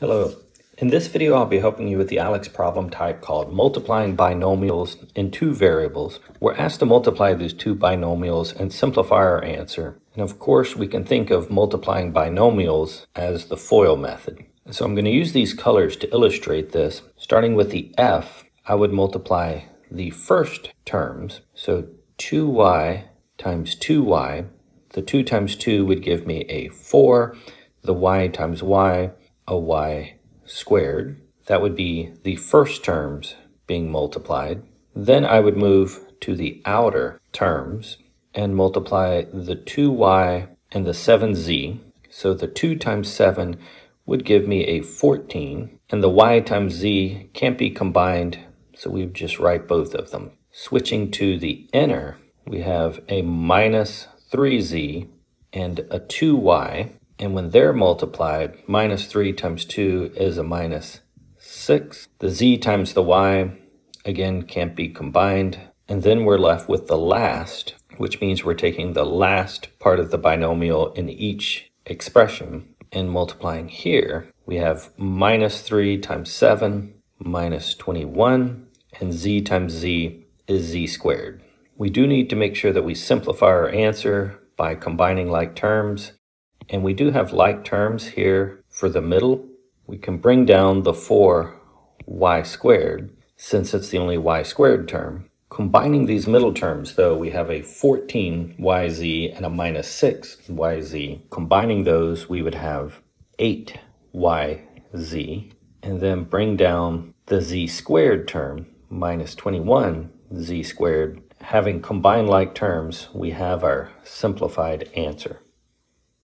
Hello. In this video, I'll be helping you with the ALEKS problem type called multiplying binomials in two variables. We're asked to multiply these two binomials and simplify our answer. And of course, we can think of multiplying binomials as the FOIL method. So I'm going to use these colors to illustrate this. Starting with the F, I would multiply the first terms. So 2y times 2y. The 2 times 2 would give me a 4. The y times y a y squared. That would be the first terms being multiplied. Then I would move to the outer terms and multiply the 2y and the 7z. So the 2 times 7 would give me a 14, and the y times z can't be combined, so we just write both of them. Switching to the inner, we have a minus 3z and a 2y, and when they're multiplied, minus 3 times 2 is a minus 6. The z times the y, again, can't be combined. And then we're left with the last, which means we're taking the last part of the binomial in each expression and multiplying here. We have minus 3 times 7 minus 21, and z times z is z squared. We do need to make sure that we simplify our answer by combining like terms and we do have like terms here for the middle. We can bring down the 4y squared since it's the only y squared term. Combining these middle terms, though, we have a 14yz and a minus 6yz. Combining those, we would have 8yz, and then bring down the z squared term, minus 21z squared. Having combined like terms, we have our simplified answer.